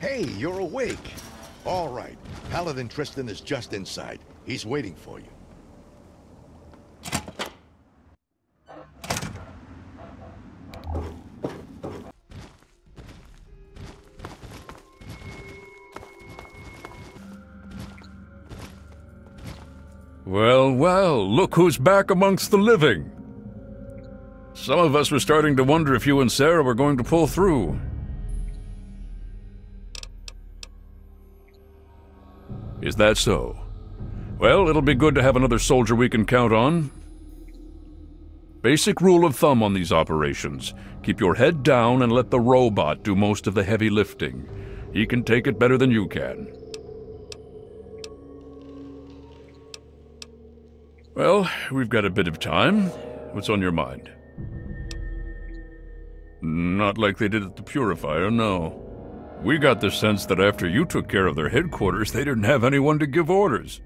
Hey, you're awake. All right. Paladin Tristan is just inside. He's waiting for you. Well, well, look who's back amongst the living. Some of us were starting to wonder if you and Sarah were going to pull through. That so? Well, it'll be good to have another soldier we can count on. Basic rule of thumb on these operations keep your head down and let the robot do most of the heavy lifting. He can take it better than you can. Well, we've got a bit of time. What's on your mind? Not like they did at the Purifier, no. We got the sense that after you took care of their headquarters, they didn't have anyone to give orders.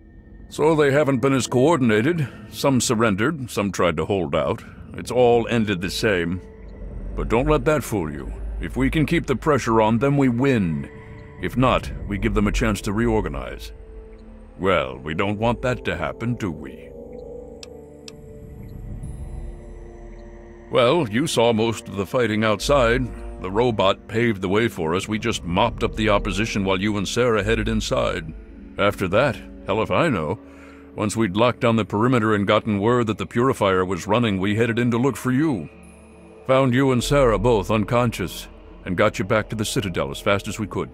So they haven't been as coordinated. Some surrendered, some tried to hold out. It's all ended the same. But don't let that fool you. If we can keep the pressure on, then we win. If not, we give them a chance to reorganize. Well, we don't want that to happen, do we? Well, you saw most of the fighting outside. The robot paved the way for us. We just mopped up the opposition while you and Sarah headed inside. After that, hell if I know. Once we'd locked down the perimeter and gotten word that the purifier was running, we headed in to look for you. Found you and Sarah both unconscious, and got you back to the Citadel as fast as we could.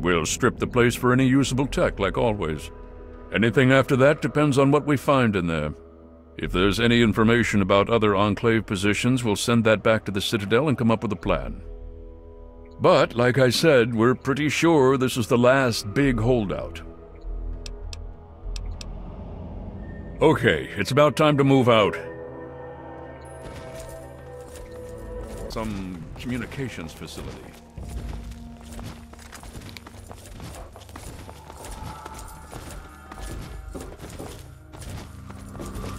We'll strip the place for any usable tech, like always. Anything after that depends on what we find in there. If there's any information about other Enclave positions, we'll send that back to the Citadel and come up with a plan. But, like I said, we're pretty sure this is the last big holdout. Okay, it's about time to move out. Some communications facility.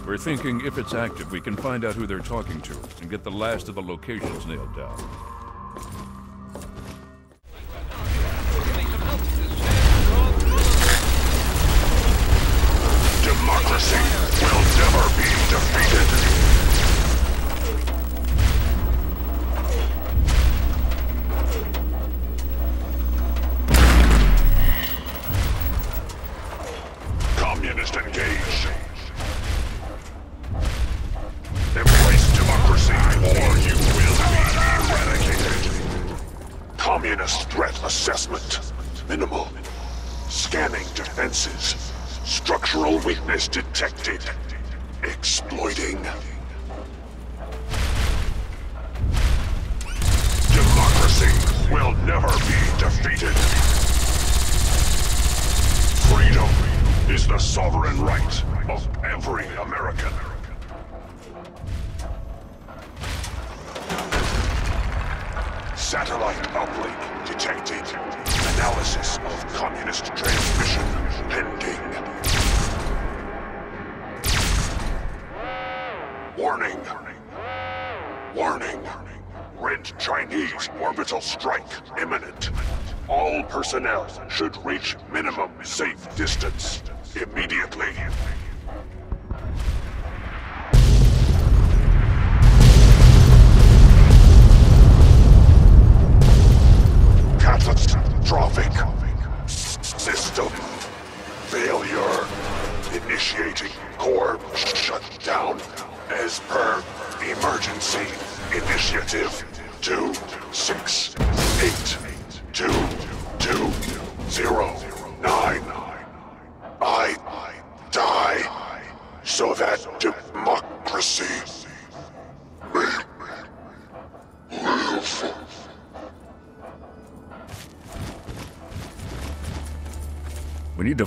We're thinking if it's active, we can find out who they're talking to and get the last of the locations nailed down. Weakness detected. Exploiting. Democracy will never be defeated. Freedom is the sovereign right of every American. Satellite uplink detected. Analysis of communist transmission pending. Warning. Warning. Red Chinese orbital strike imminent. All personnel should reach minimum safe distance immediately.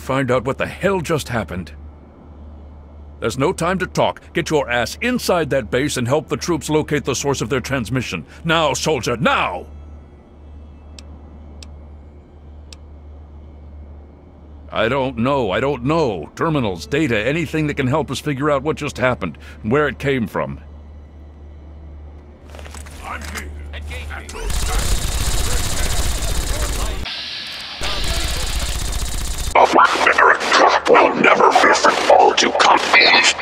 Find out what the hell just happened. There's no time to talk. Get your ass inside that base and help the troops locate the source of their transmission. Now, soldier, now! I don't know, I don't know. Terminals, data, anything that can help us figure out what just happened and where it came from. Be able to complete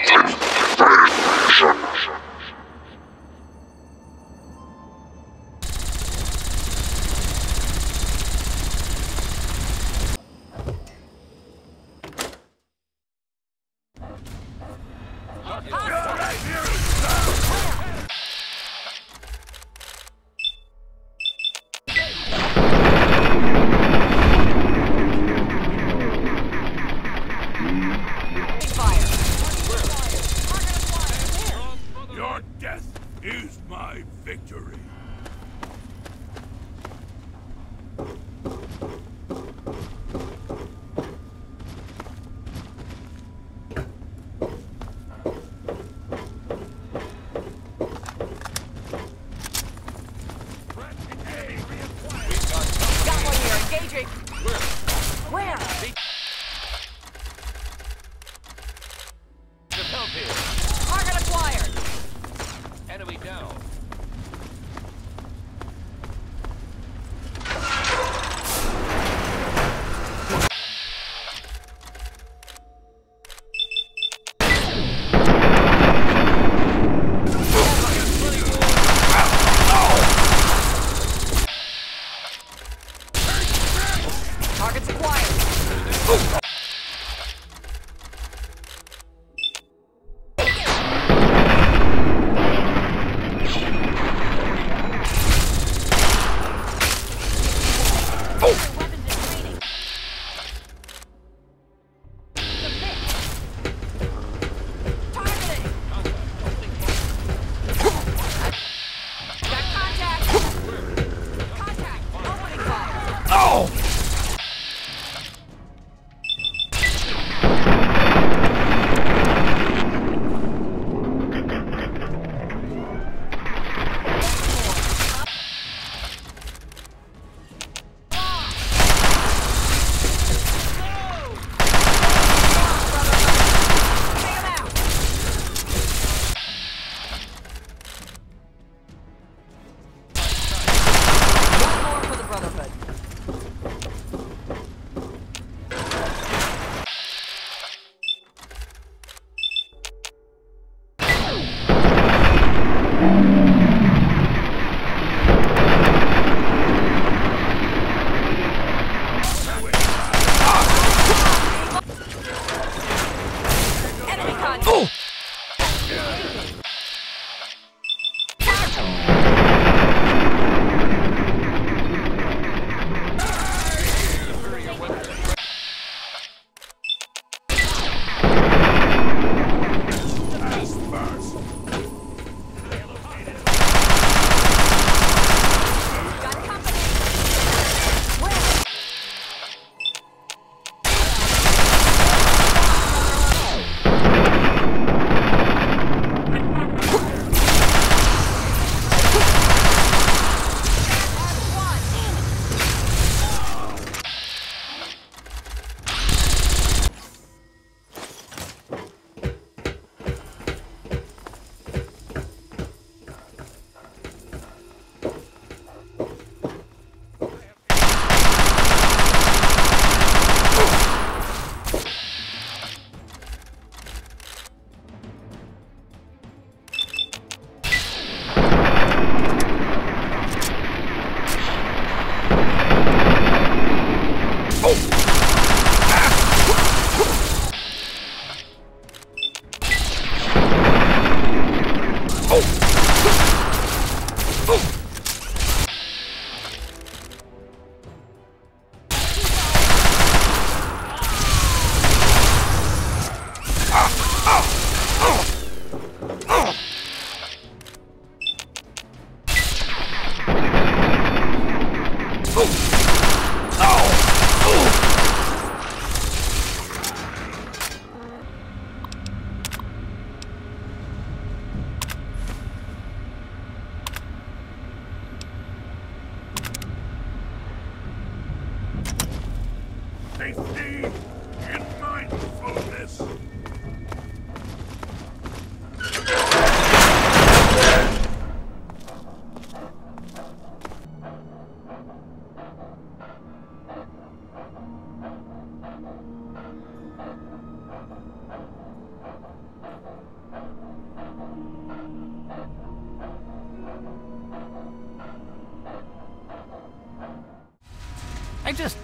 just.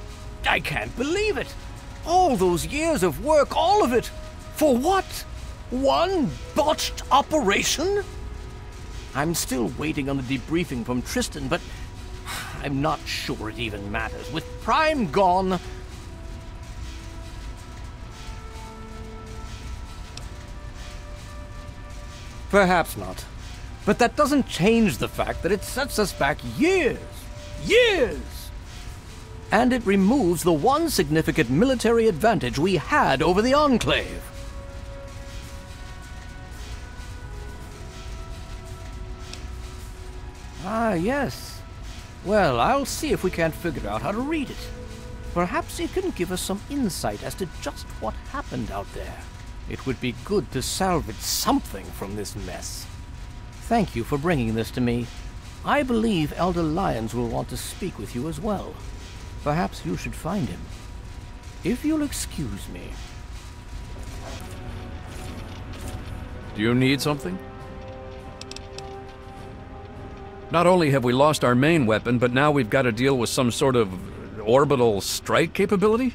I can't believe it. All those years of work, all of it. For what? One botched operation? I'm still waiting on the debriefing from Tristan, but I'm not sure it even matters. With Prime gone, Perhaps not. But that doesn't change the fact that it sets us back years. Years! And it removes the one significant military advantage we had over the Enclave. Ah, yes. Well, I'll see if we can't figure out how to read it. Perhaps it can give us some insight as to just what happened out there. It would be good to salvage something from this mess. Thank you for bringing this to me. I believe Elder Lyons will want to speak with you as well. Perhaps you should find him. If you'll excuse me. Do you need something? Not only have we lost our main weapon, but now we've got to deal with some sort of orbital strike capability?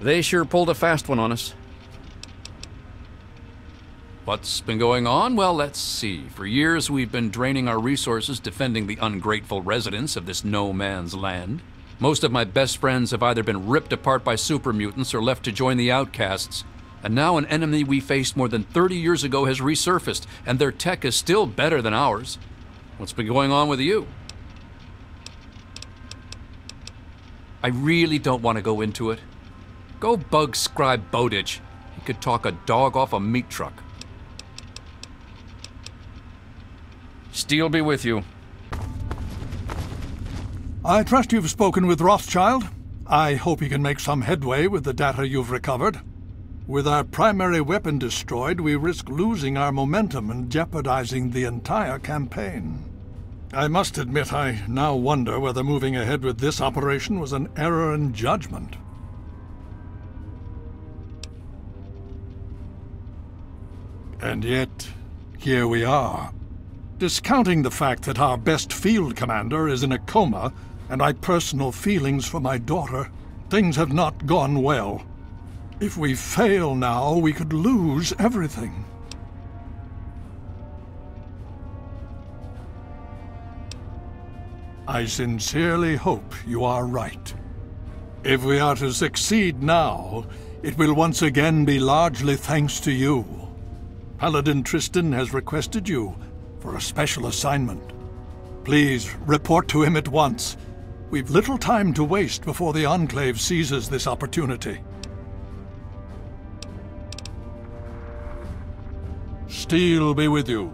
They sure pulled a fast one on us. What's been going on? Well, let's see. For years, we've been draining our resources defending the ungrateful residents of this no man's land. Most of my best friends have either been ripped apart by super mutants or left to join the outcasts. And now an enemy we faced more than 30 years ago has resurfaced, and their tech is still better than ours. What's been going on with you? I really don't want to go into it. Go bug Scribe Bowditch. He could talk a dog off a meat truck. Steel be with you. I trust you've spoken with Rothchild. I hope he can make some headway with the data you've recovered. With our primary weapon destroyed, we risk losing our momentum and jeopardizing the entire campaign. I must admit I now wonder whether moving ahead with this operation was an error in judgment. And yet, here we are. Discounting the fact that our best field commander is in a coma and I personal feelings for my daughter, things have not gone well. If we fail now, we could lose everything. I sincerely hope you are right. If we are to succeed now, it will once again be largely thanks to you. Paladin Tristan has requested you for a special assignment. Please report to him at once. We've little time to waste before the Enclave seizes this opportunity. Steel be with you.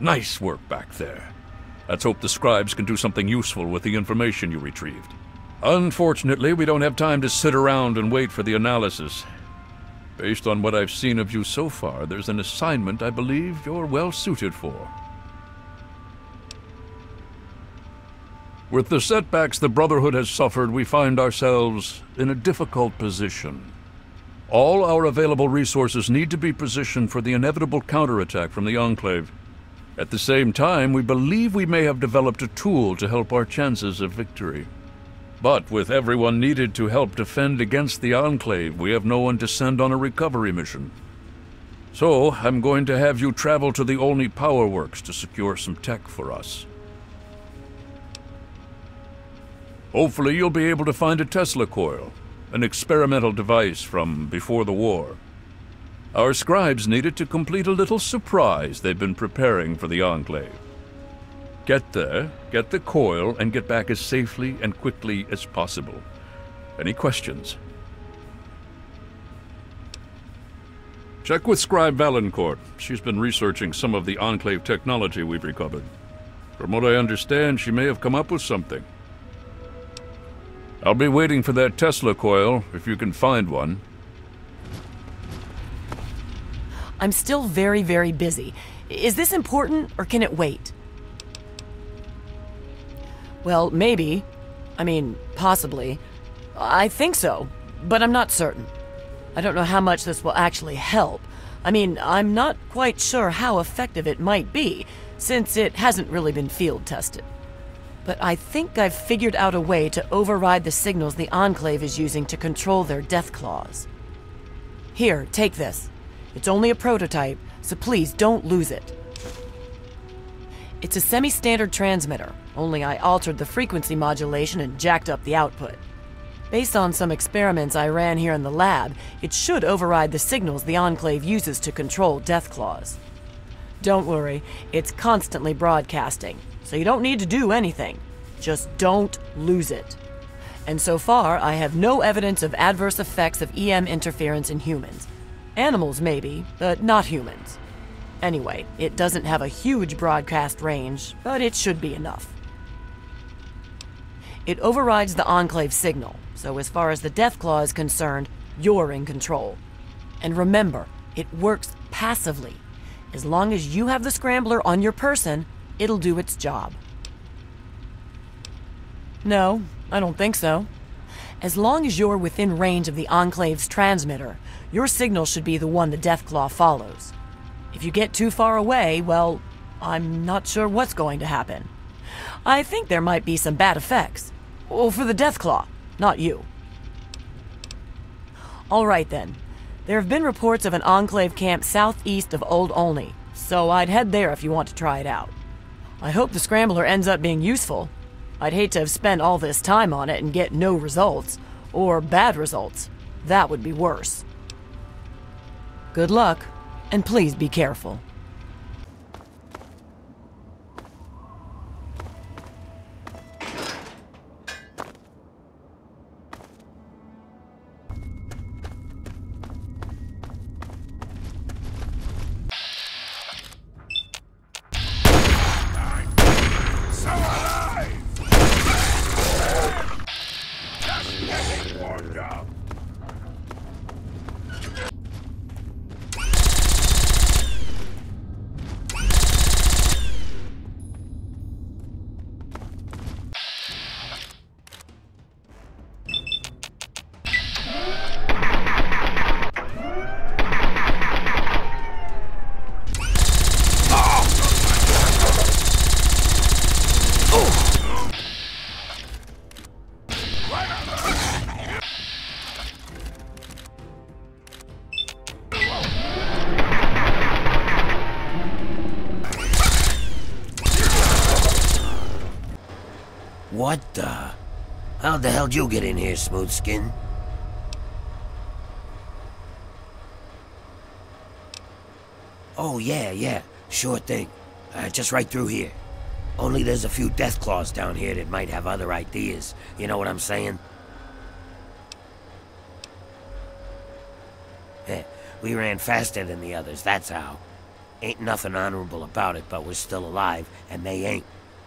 Nice work back there. Let's hope the scribes can do something useful with the information you retrieved. Unfortunately, we don't have time to sit around and wait for the analysis. Based on what I've seen of you so far, there's an assignment I believe you're well suited for. With the setbacks the Brotherhood has suffered, we find ourselves in a difficult position. All our available resources need to be positioned for the inevitable counterattack from the Enclave. At the same time, we believe we may have developed a tool to help our chances of victory. But with everyone needed to help defend against the Enclave, we have no one to send on a recovery mission. So, I'm going to have you travel to the Olney Power Works to secure some tech for us. Hopefully you'll be able to find a Tesla coil, an experimental device from before the war. Our scribes need it to complete a little surprise they've been preparing for the Enclave. Get there, get the coil, and get back as safely and quickly as possible. Any questions? Check with Scribe Vallincourt. She's been researching some of the Enclave technology we've recovered. From what I understand, she may have come up with something. I'll be waiting for that Tesla coil, if you can find one. I'm still very, very busy. Is this important, or can it wait? Well, maybe. I mean, possibly. I think so, but I'm not certain. I don't know how much this will actually help. I mean, I'm not quite sure how effective it might be, since it hasn't really been field tested. But I think I've figured out a way to override the signals the Enclave is using to control their Deathclaws. Here, take this. It's only a prototype, so please don't lose it. It's a semi standard transmitter, only I altered the frequency modulation and jacked up the output. Based on some experiments I ran here in the lab, it should override the signals the Enclave uses to control Deathclaws. Don't worry, it's constantly broadcasting, so you don't need to do anything. Just don't lose it. And so far, I have no evidence of adverse effects of EM interference in humans. Animals, maybe, but not humans. Anyway, it doesn't have a huge broadcast range, but it should be enough. It overrides the Enclave signal, so as far as the Deathclaw is concerned, you're in control. And remember, it works passively. As long as you have the Scrambler on your person, it'll do its job. No, I don't think so. As long as you're within range of the Enclave's transmitter, your signal should be the one the Deathclaw follows. If you get too far away, well, I'm not sure what's going to happen. I think there might be some bad effects. Well, for the Deathclaw, not you. All right then. There have been reports of an Enclave camp southeast of Old Olney, so I'd head there if you want to try it out. I hope the Scrambler ends up being useful. I'd hate to have spent all this time on it and get no results, or bad results. That would be worse. Good luck, and please be careful. What the? How the hell'd you get in here, Smooth Skin? Oh, yeah, yeah. Sure thing. Uh, just right through here. Only there's a few Deathclaws down here that might have other ideas. You know what I'm saying? Yeah, we ran faster than the others, that's how. Ain't nothing honorable about it, but we're still alive, and they ain't.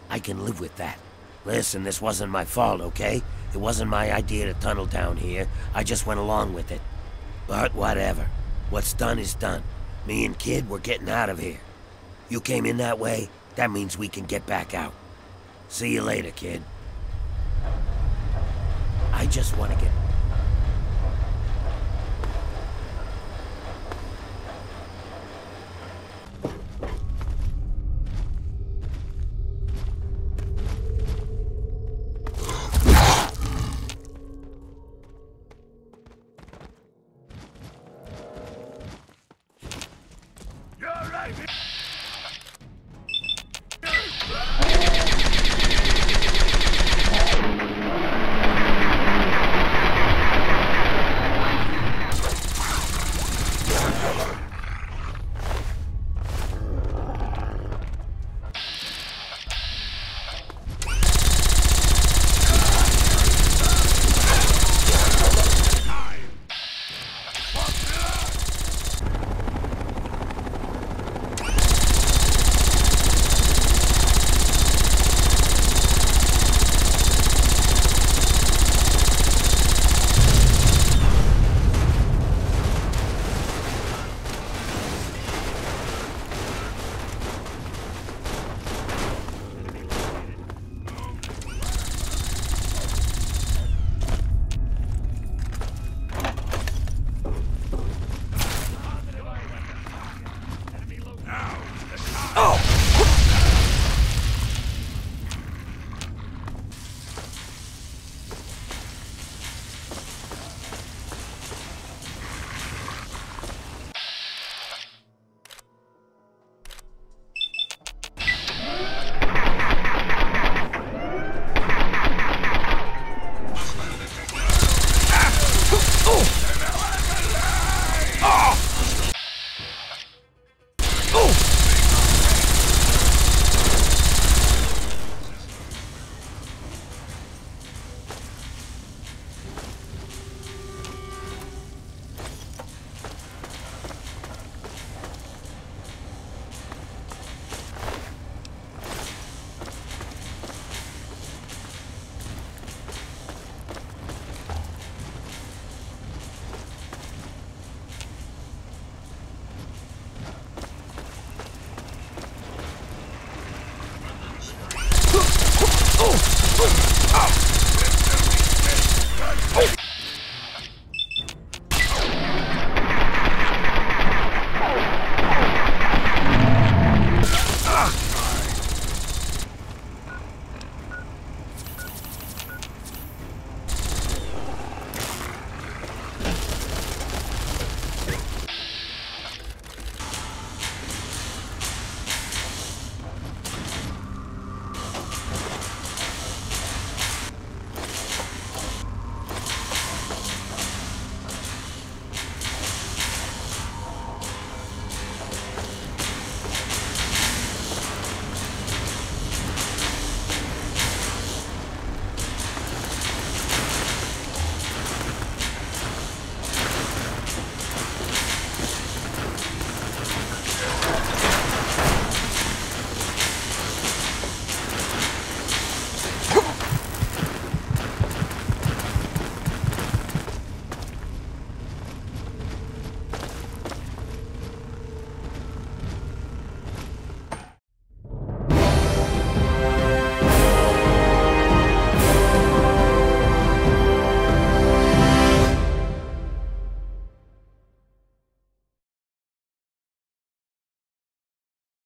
I can live with that. Listen, this wasn't my fault, okay? It wasn't my idea to tunnel down here. I just went along with it. But whatever. What's done is done. Me and Kid, we're getting out of here. You came in that way, that means we can get back out. See you later, kid. I just want to get